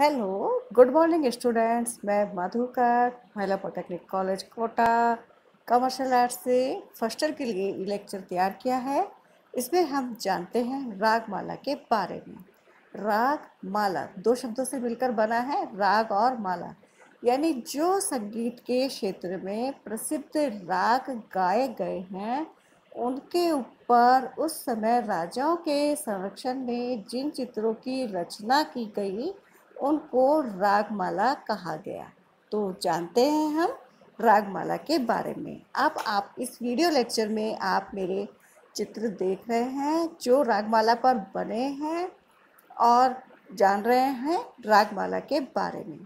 Hello good morning students मैं Madhukar, Mahila polytechnic college Kota commercial art से first year के लिए lecture तैयार किया है। इसमें हम जानते हैं राग माला के बारे में। राग माला दो शब्दों से मिलकर बना है, राग और माला। यानी जो संगीत के क्षेत्र में प्रसिद्ध राग गाए गए हैं, उनके ऊपर उस समय राजाओं के संरक्षण में जिन चित्रों की रचना की गई उनको रागमाला कहा गया। तो जानते हैं हम रागमाला के बारे में। अब आप इस वीडियो लेक्चर में आप मेरे चित्र देख रहे हैं, जो रागमाला पर बने हैं और जान रहे हैं रागमाला के बारे में।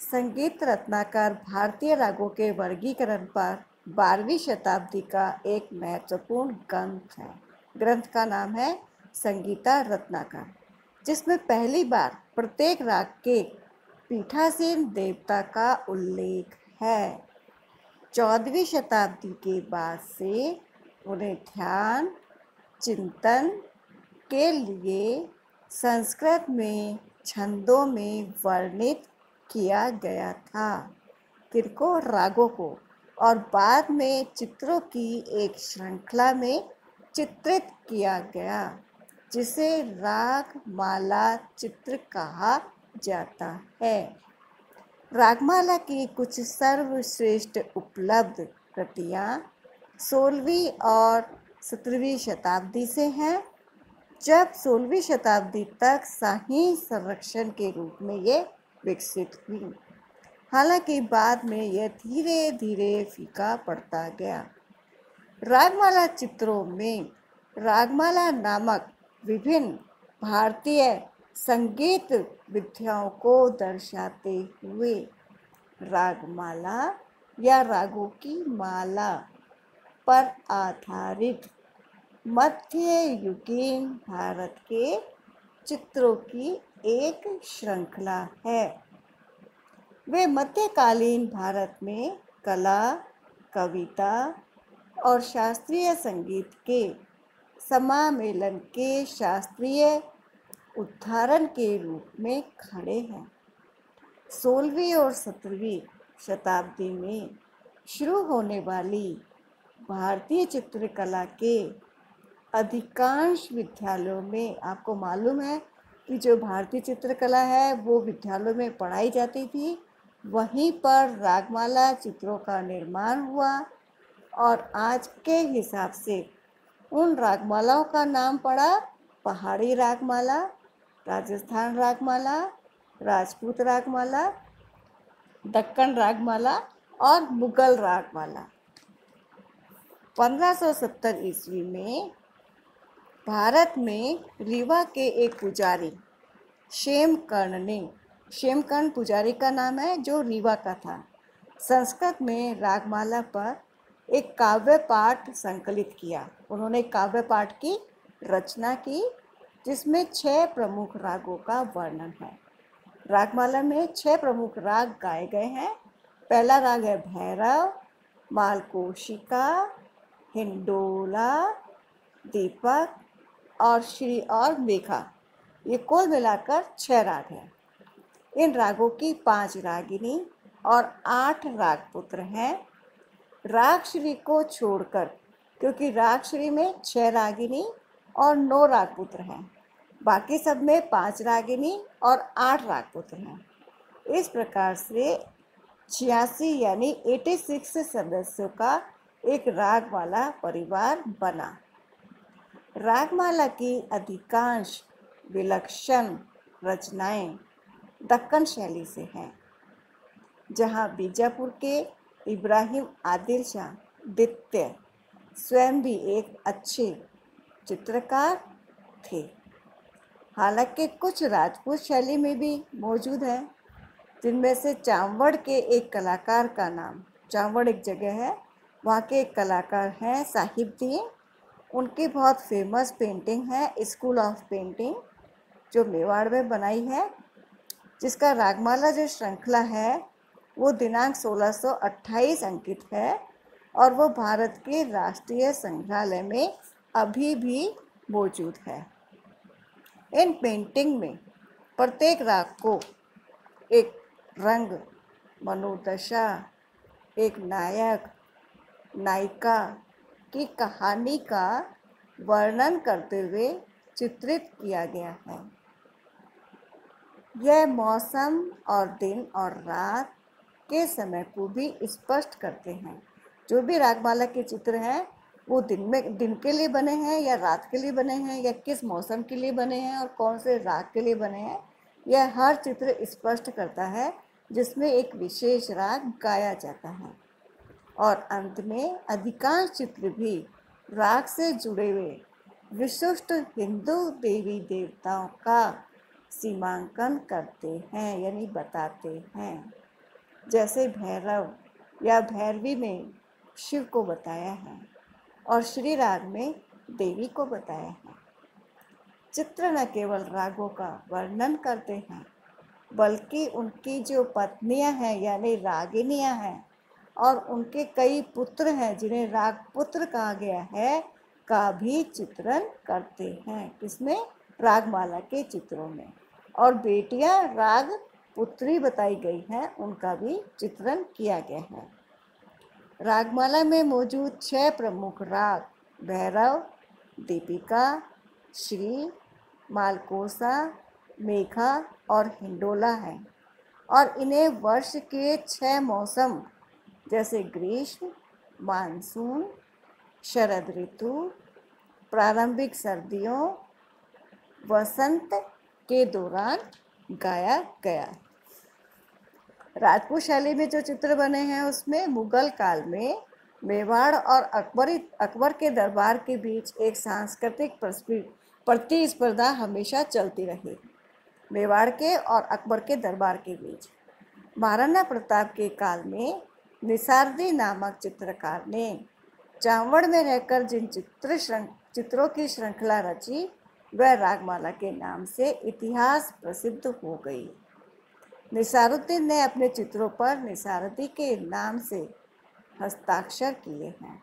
संगीत रत्नाकर भारतीय रागों के वर्गीकरण पर बारहवीं शताब्दी का एक महत्वपूर्ण ग्रंथ है। ग्रंथ का नाम है संगीता रत्नाकर। जिसमें पहली बार प्रत्येक राग के पीठासीन देवता का उल्लेख है। चौदहवीं शताब्दी के बाद से उन्हें ध्यान, चिंतन के लिए संस्कृत में छंदों में वर्णित किया गया था। किरको रागों को और बाद में चित्रों की एक श्रृंखला में चित्रित किया गया। जिसे राग माला चित्र कहा जाता है। रागमाला की कुछ सर्वश्रेष्ठ उपलब्ध कृतियाँ सोलहवीं और सत्रहवीं शताब्दी से हैं। जब सोलहवीं शताब्दी तक शाही संरक्षण के रूप में ये विकसित हुई, हालाँकि बाद में यह धीरे धीरे फीका पड़ता गया। रागमाला चित्रों में रागमाला नामक विभिन्न भारतीय संगीत विद्याओं को दर्शाते हुए रागमाला या रागों की माला पर आधारित मध्य युगीन भारत के चित्रों की एक श्रृंखला है। वे मध्यकालीन भारत में कला, कविता और शास्त्रीय संगीत के समामेलन के शास्त्रीय उदाहरण के रूप में खड़े हैं। सोलहवीं और सत्रहवीं शताब्दी में शुरू होने वाली भारतीय चित्रकला के अधिकांश विद्यालयों में आपको मालूम है कि जो भारतीय चित्रकला है, वो विद्यालयों में पढ़ाई जाती थी। वहीं पर रागमाला चित्रों का निर्माण हुआ और आज के हिसाब से उन रागमालाओं का नाम पड़ा पहाड़ी रागमाला, राजस्थान रागमाला, राजपूत रागमाला, दक्कन रागमाला और मुगल रागमाला। 1570 ईस्वी में भारत में रीवा के एक पुजारी, शेमकर्ण ने, शेमकर्ण पुजारी का नाम है जो रीवा का था। संस्कृत में रागमाला पर एक काव्य पाठ संकलित किया। उन्होंने काव्य पाठ की रचना की, जिसमें छह प्रमुख रागों का वर्णन है। रागमाला में छह प्रमुख राग गाए गए हैं। पहला राग है भैरव, मालकोशिका, हिंडोला, दीपक और श्री और मेघा। ये कुल मिलाकर छह राग हैं। इन रागों की पाँच रागिनी और आठ रागपुत्र हैं। रागश्री को छोड़कर, क्योंकि रागश्री में छह रागिनी और नौ रागपुत्र हैं। बाकी सब में पाँच रागिनी और आठ रागपुत्र हैं। इस प्रकार से छियासी यानी एटी सिक्स सदस्यों का एक राग वाला परिवार बना। रागमाला की अधिकांश विलक्षण रचनाएँ दक्कन शैली से हैं, जहाँ बीजापुर के इब्राहिम आदिल शाह दित्य स्वयं भी एक अच्छे चित्रकार थे। हालाँकि कुछ राजपूत शैली में भी मौजूद है, जिनमें से चावड़ के एक कलाकार का नाम, चावड़ एक जगह है, वहाँ के एक कलाकार हैं साहिब दीन उनकी बहुत फ़ेमस पेंटिंग है स्कूल ऑफ़ पेंटिंग जो मेवाड़ में बनाई है, जिसका रागमाला जो श्रृंखला है वो दिनांक 1628 अंकित है और वो भारत के राष्ट्रीय संग्रहालय में अभी भी मौजूद है। इन पेंटिंग में प्रत्येक राग को एक रंग, मनोदशा, एक नायक, नायिका की कहानी का वर्णन करते हुए चित्रित किया गया है। यह मौसम और दिन और रात के समय को भी स्पष्ट करते हैं। जो भी रागमाला के चित्र हैं, वो दिन में, दिन के लिए बने हैं या रात के लिए बने हैं या किस मौसम के लिए बने हैं और कौन से राग के लिए बने हैं, यह हर चित्र स्पष्ट करता है, जिसमें एक विशेष राग गाया जाता है। और अंत में अधिकांश चित्र भी राग से जुड़े हुए विशिष्ट हिंदू देवी देवताओं का सीमांकन करते हैं, यानी बताते हैं। जैसे भैरव या भैरवी में शिव को बताया है और श्री राग में देवी को बताया है। चित्र न केवल रागों का वर्णन करते हैं, बल्कि उनकी जो पत्नियाँ हैं, यानी रागिनियाँ हैं, और उनके कई पुत्र हैं, जिन्हें राग पुत्र कहा गया है, का भी चित्रण करते हैं। किसमें रागमाला के चित्रों में और बेटियाँ राग पुत्री बताई गई है, उनका भी चित्रण किया गया है। रागमाला में मौजूद छह प्रमुख राग, भैरव, दीपिका, श्री, मालकोसा, मेघा और हिंडोला है। और इन्हें वर्ष के छह मौसम, जैसे ग्रीष्म, मानसून, शरद ऋतु, प्रारंभिक सर्दियों, वसंत के दौरान गाया गया। राजपूत शैली में जो चित्र बने हैं, उसमें मुगल काल में मेवाड़ और अकबरी, अकबर के दरबार के बीच एक सांस्कृतिक प्रतिस्पर्धा हमेशा चलती रही। मेवाड़ के और अकबर के दरबार के बीच महाराणा प्रताप के काल में निसारदी नामक चित्रकार ने चावड़ में रहकर जिन चित्र चित्रों की श्रृंखला रची वह रागमाला के नाम से इतिहास प्रसिद्ध हो गई। निसारुद्दीन ने अपने चित्रों पर निसारदी के नाम से हस्ताक्षर किए हैं।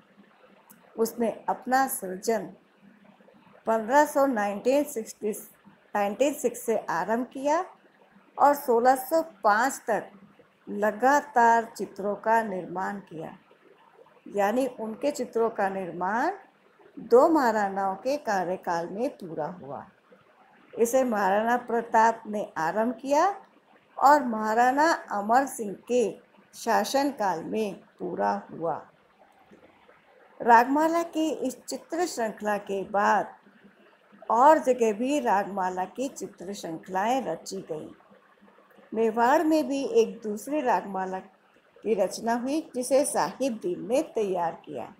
उसने अपना सृजन 1500 1960 से आरंभ किया और 1605 तक लगातार चित्रों का निर्माण किया। यानी उनके चित्रों का निर्माण दो महाराणाओं के कार्यकाल में पूरा हुआ। इसे महाराणा प्रताप ने आरंभ किया और महाराणा अमर सिंह के शासनकाल में पूरा हुआ। रागमाला की इस चित्र श्रृंखला के बाद और जगह भी रागमाला की चित्र श्रृंखलाएँ रची गईं। मेवाड़ में भी एक दूसरी रागमाला की रचना हुई, जिसे साहिब दीन ने तैयार किया।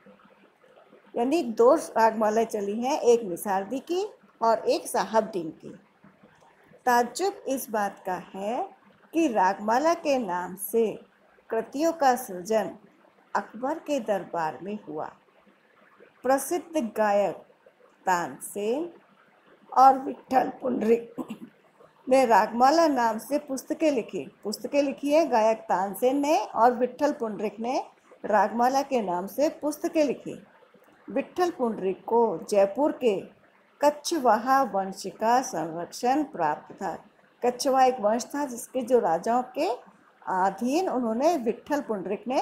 यानी दो रागमालाएँ चली हैं, एक निसारदी की और एक साहबदीन की। ताज्जुब इस बात का है कि रागमाला के नाम से कृतियों का सृजन अकबर के दरबार में हुआ। प्रसिद्ध गायक तानसेन और विठल पुंडरिक ने रागमाला नाम से पुस्तकें लिखी। पुस्तकें लिखी है गायक तानसेन ने और विठल पुंडरिक ने रागमाला के नाम से पुस्तकें लिखी। विठल पुंडरिक को जयपुर के कच्छवाहा वंश का संरक्षण प्राप्त था। कच्छवा एक वंश था जिसके जो राजाओं के अधीन उन्होंने विठल पुंडरिक ने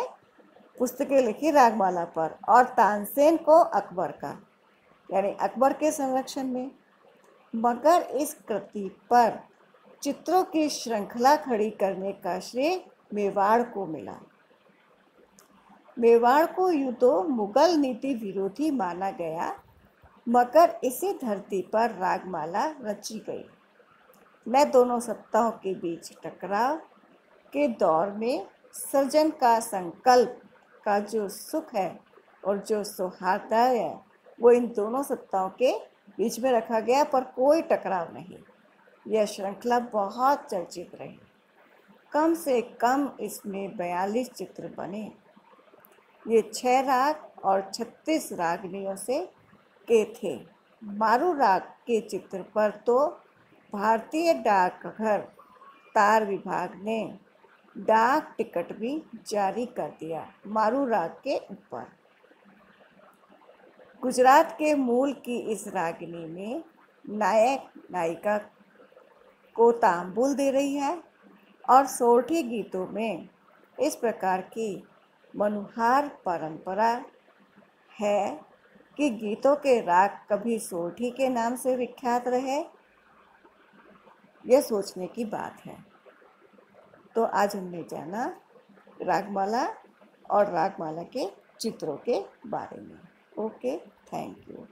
पुस्तकें लिखी रागमाला पर और तानसेन को अकबर का, यानी अकबर के संरक्षण में। मगर इस कृति पर चित्रों की श्रृंखला खड़ी करने का श्रेय मेवाड़ को मिला। मेवाड़ को यूँ तो मुगल नीति विरोधी माना गया, मगर इसी धरती पर रागमाला रची गई। मैं दोनों सत्ताओं के बीच टकराव के दौर में सृजन का संकल्प का जो सुख है और जो सौहार्द है, वो इन दोनों सत्ताओं के बीच में रखा गया, पर कोई टकराव नहीं। यह श्रृंखला बहुत चर्चित रही। कम से कम इसमें बयालीस चित्र बने। ये छह राग और छत्तीस रागनियों से के थे। मारू राग के चित्र पर तो भारतीय डाकघर तार विभाग ने डाक टिकट भी जारी कर दिया मारू राग के ऊपर। गुजरात के मूल की इस रागिनी में नायक नायिका को तांबुल दे रही है और सोठी गीतों में इस प्रकार की मनुहार परंपरा है कि गीतों के राग कभी सोठी के नाम से विख्यात रहे? यह सोचने की बात है। तो आज हमने जाना रागमाला और रागमाला के चित्रों के बारे में। Okay, thank you.